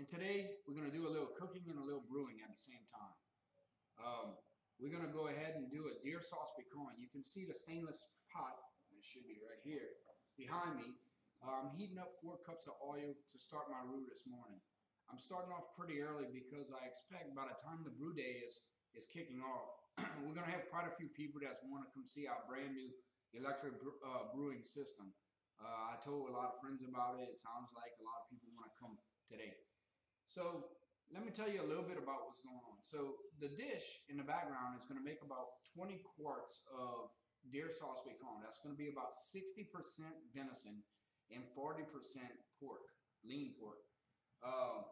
And today we're going to do a little cooking and a little brewing at the same time. Um, we're going to go ahead and do a deer sauce piquante. You can see the stainless pot, it should be right here, behind me. I'm heating up four cups of oil to start my roux this morning. I'm starting off pretty early because I expect by the time the brew day is, is kicking off, we're going to have quite a few people that want to come see our brand new electric uh, brewing system. Uh, I told a lot of friends about it. It sounds like a lot of people want to come today. So let me tell you a little bit about what's going on. So the dish in the background is going to make about 20 quarts of deer sauce piquante. That's going to be about 60% venison and 40% pork, lean pork. Uh,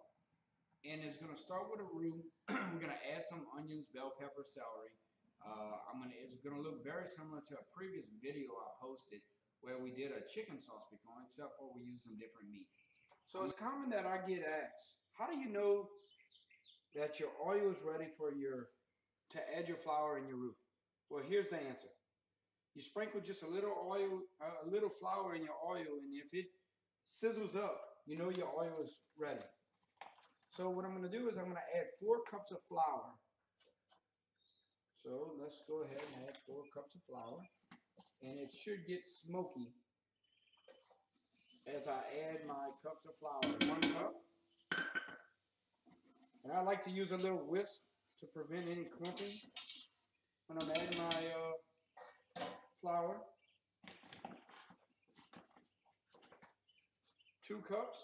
and it's going to start with a roux. We're going to add some onions, bell pepper, celery. Uh, I'm gonna. It's going to look very similar to a previous video I posted where we did a chicken sauce piquante, except for we used some different meat. So it's common that I get asked, how do you know that your oil is ready for your to add your flour in your roux? Well, here's the answer. You sprinkle just a little oil, a little flour in your oil, and if it sizzles up, you know your oil is ready. So what I'm going to do is I'm going to add four cups of flour. So let's go ahead and add four cups of flour. And it should get smoky as I add my cups of flour. One cup. And I like to use a little whisk to prevent any clumping when I'm adding my uh, flour. Two cups.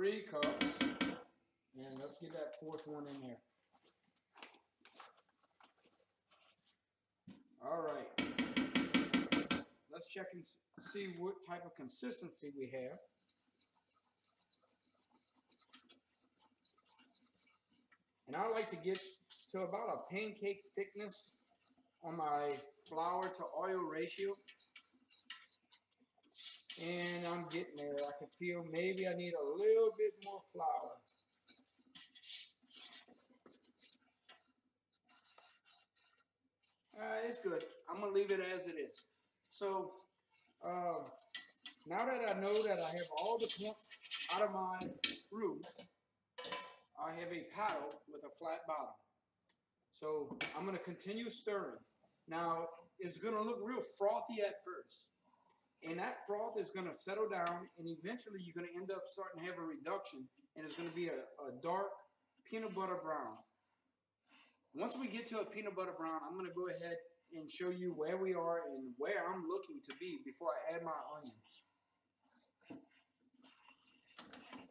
three cups. And let's get that fourth one in there. All right. Let's check and see what type of consistency we have. And I like to get to about a pancake thickness on my flour to oil ratio. And I'm getting there. I can feel maybe I need a little bit more flour. It's good. I'm going to leave it as it is. So, uh, now that I know that I have all the clumps out of my roux, I have a paddle with a flat bottom. So I'm going to continue stirring. Now, it's going to look real frothy at first. And that froth is going to settle down, and eventually you're going to end up starting to have a reduction, and it's going to be a, a dark peanut butter brown. Once we get to a peanut butter brown, I'm going to go ahead and show you where we are and where I'm looking to be before I add my onions.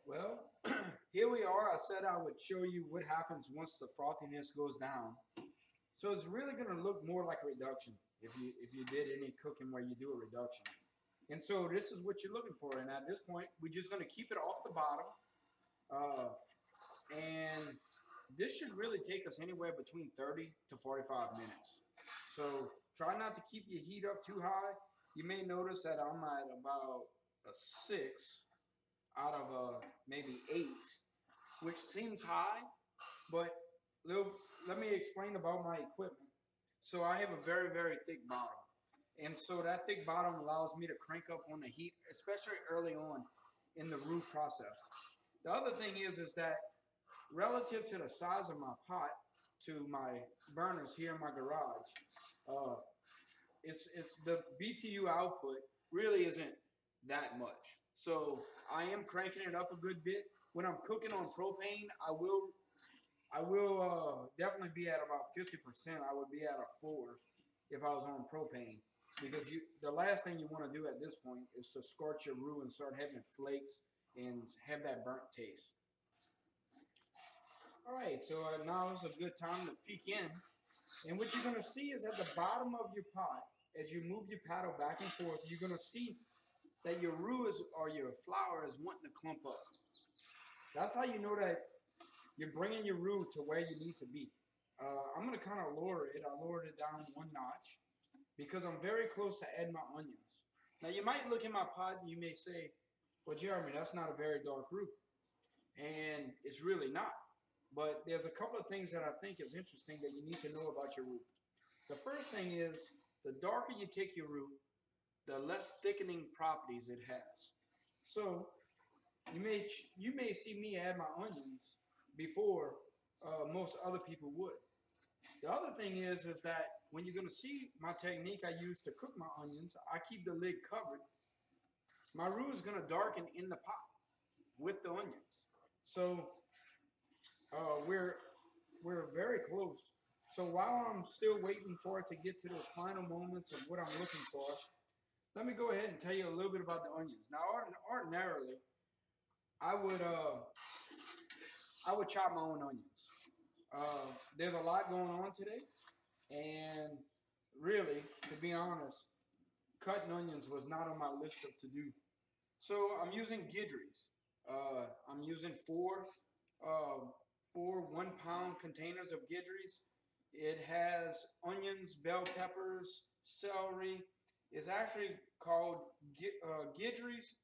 Well, here we are. I said I would show you what happens once the frothiness goes down. So it's really going to look more like a reduction if you if you did any cooking where you do a reduction. And so this is what you're looking for. And at this point, we're just going to keep it off the bottom. Uh, and this should really take us anywhere between 30 to 45 minutes. So try not to keep your heat up too high. You may notice that I'm at about a six out of a maybe eight, which seems high, but let me explain about my equipment. So I have a very, very thick bottom. And so that thick bottom allows me to crank up on the heat, especially early on in the roux process. The other thing is, is that relative to the size of my pot to my burners here in my garage, uh, it's, it's the BTU output really isn't that much. So I am cranking it up a good bit. When I'm cooking on propane, I will I will uh, definitely be at about 50%. I would be at a four if I was on propane because you the last thing you want to do at this point is to scorch your roux and start having flakes and have that burnt taste. All right, so uh, now is a good time to peek in. And what you're going to see is at the bottom of your pot, as you move your paddle back and forth, you're going to see that your roux is, or your flour is wanting to clump up. That's how you know that you're bringing your roux to where you need to be. Uh, I'm going to kind of lower it. I lowered it down one notch because I'm very close to add my onions. Now you might look in my pot and you may say, well, Jeremy, that's not a very dark roux. And it's really not. But there's a couple of things that I think is interesting that you need to know about your roux. The first thing is the darker you take your roux, the less thickening properties it has. So you may you may see me add my onions before uh, most other people would. The other thing is is that when you're going to see my technique I use to cook my onions, I keep the lid covered. My roux is going to darken in the pot with the onions. So uh, we're we're very close. So while I'm still waiting for it to get to those final moments of what I'm looking for, let me go ahead and tell you a little bit about the onions. Now, ordinarily, I would uh, I would chop my own onions. Uh, there's a lot going on today, and really, to be honest, cutting onions was not on my list of to do. So I'm using Guidry's. Uh, I'm using four uh, four one pound containers of Guidry's. It has onions, bell peppers, celery. It's actually called uh,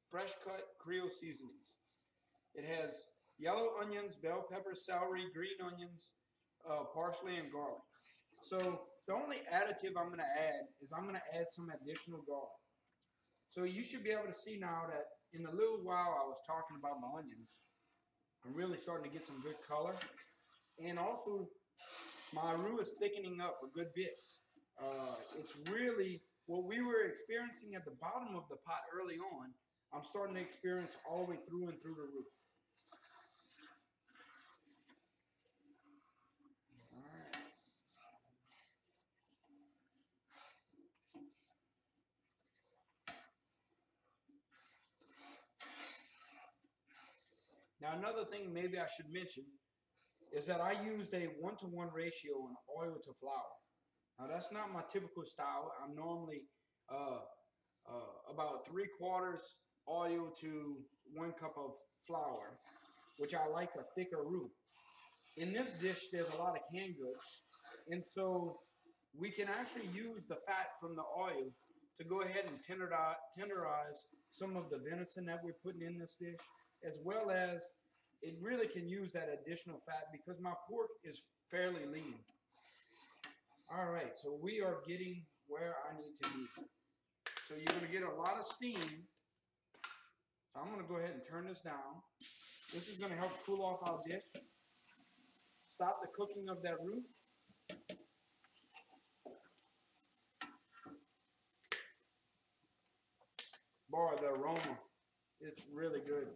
Fresh Cut Creole Seasonings. It has yellow onions, bell peppers, celery, green onions, uh, parsley, and garlic. So the only additive I'm going to add is I'm going to add some additional garlic. So you should be able to see now that in the little while I was talking about my onions, I'm really starting to get some good color. And also, my roux is thickening up a good bit. Uh, it's really what we were experiencing at the bottom of the pot early on, I'm starting to experience all the way through and through the roux. Another thing maybe I should mention is that I used a one-to-one ratio in oil to flour. Now that's not my typical style. I'm normally uh, uh, about three quarters oil to one cup of flour, which I like a thicker roux. In this dish, there's a lot of canned goods, and so we can actually use the fat from the oil to go ahead and tenderize, tenderize some of the venison that we're putting in this dish, as well as it really can use that additional fat because my pork is fairly lean. All right, so we are getting where I need to be. So you're going to get a lot of steam. So I'm going to go ahead and turn this down. This is going to help cool off our dish. Stop the cooking of that roux. Boy, the aroma, it's really good.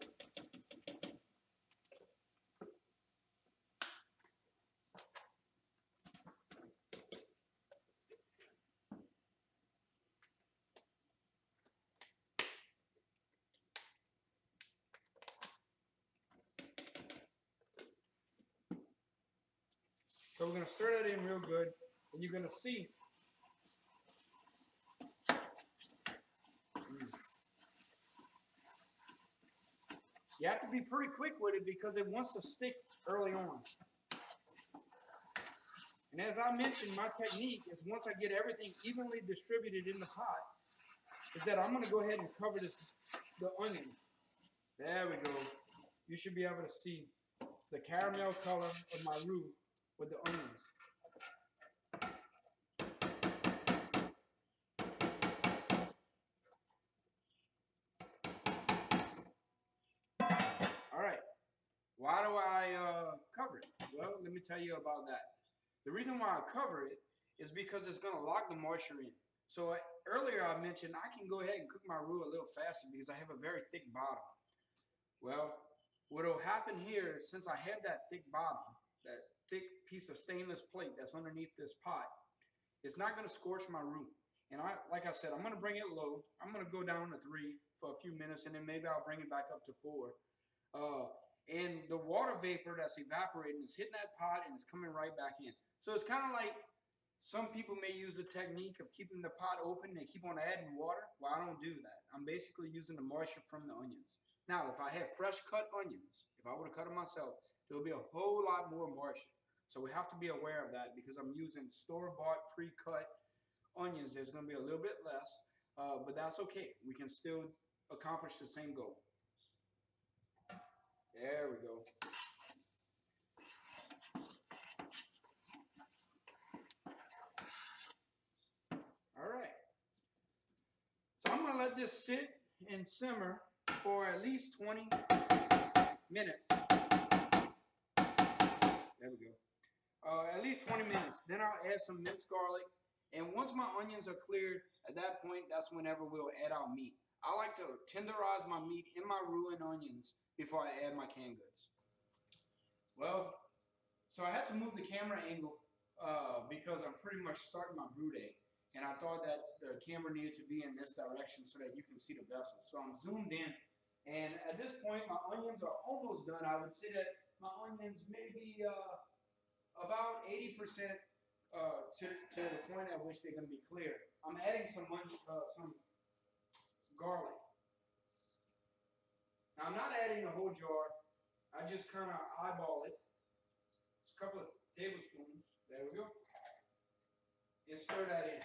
We're going to stir that in real good, and you're going to see. You have to be pretty quick with it because it wants to stick early on. And as I mentioned, my technique is once I get everything evenly distributed in the pot, is that I'm going to go ahead and cover this, the onion. There we go. You should be able to see the caramel color of my roux with the onions. All right. Why do I uh, cover it? Well, let me tell you about that. The reason why I cover it is because it's going to lock the moisture in. So I, earlier I mentioned I can go ahead and cook my roux a little faster because I have a very thick bottom. Well, what will happen here is since I have that thick bottom, that thick piece of stainless plate that's underneath this pot, it's not going to scorch my roux. And I, like I said, I'm going to bring it low. I'm going to go down to three for a few minutes, and then maybe I'll bring it back up to four. Uh, and the water vapor that's evaporating is hitting that pot, and it's coming right back in. So it's kind of like some people may use the technique of keeping the pot open. and keep on adding water. Well, I don't do that. I'm basically using the moisture from the onions. Now, if I had fresh cut onions, if I would have cut them myself, there would be a whole lot more moisture. So we have to be aware of that because I'm using store-bought pre-cut onions. There's going to be a little bit less. uh, but that's okay. We can still accomplish the same goal. There we go. All right. So I'm going to let this sit and simmer for at least 20 minutes. There we go. Uh, at least 20 minutes. Then I'll add some minced garlic. And once my onions are cleared, at that point, that's whenever we'll add our meat. I like to tenderize my meat in my roux and onions before I add my canned goods. Well, so I had to move the camera angle uh, because I'm pretty much starting my brew day. And I thought that the camera needed to be in this direction so that you can see the vessel. So I'm zoomed in. And at this point, my onions are almost done. I would say that my onions maybe uh, about 80% uh, to, to the point at which they're going to be clear. I'm adding some uh, some garlic. Now I'm not adding the whole jar. I just kind of eyeball it. A couple of tablespoons. There we go. And stir that in.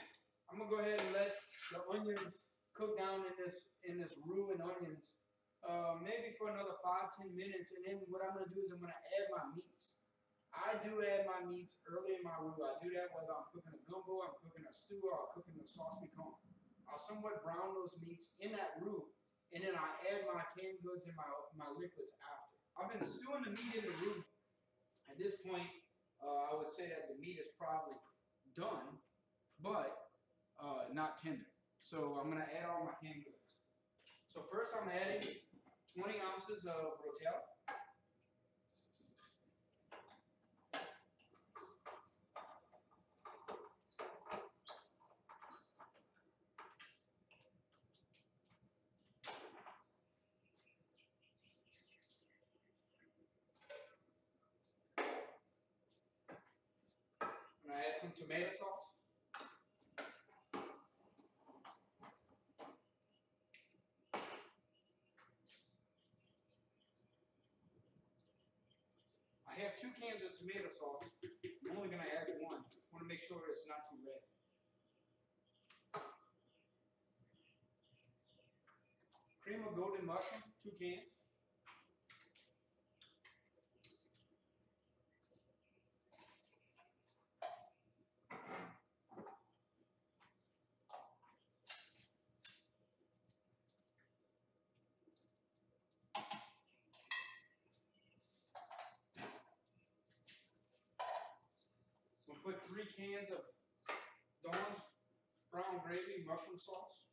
I'm gonna go ahead and let the onions cook down in this in this roux and onions, uh, maybe for another five ten minutes. And then what I'm gonna do is I'm gonna add my meats. I do add my meats early in my roux. I do that whether I'm cooking a gumbo, I'm cooking a stew, or I'm cooking a sauce piquant. I'll somewhat brown those meats in that roux, and then I add my canned goods and my, my liquids after. I've been stewing the meat in the roux. At this point, uh, I would say that the meat is probably done, but uh, not tender. So I'm going to add all my canned goods. So first I'm adding 20 ounces of Rotel. some tomato sauce. I have two cans of tomato sauce. I'm only going to add one. I want to make sure it's not too red. Cream of golden mushroom, two cans. Three cans of Dawn's brown gravy mushroom sauce.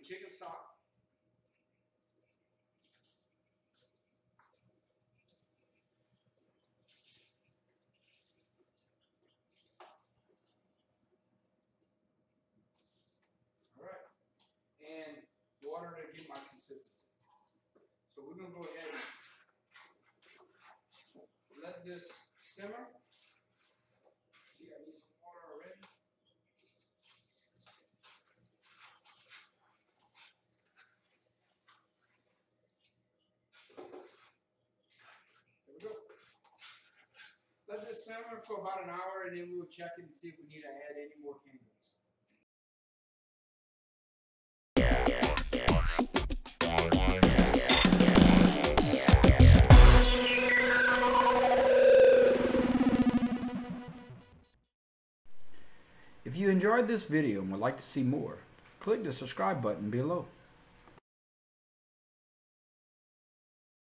Some chicken stock. All right. And water to get my consistency. So we're going to go ahead and let this simmer. Let for about an hour and then we'll check it and see if we need to add any more candles. If you enjoyed this video and would like to see more, click the subscribe button below.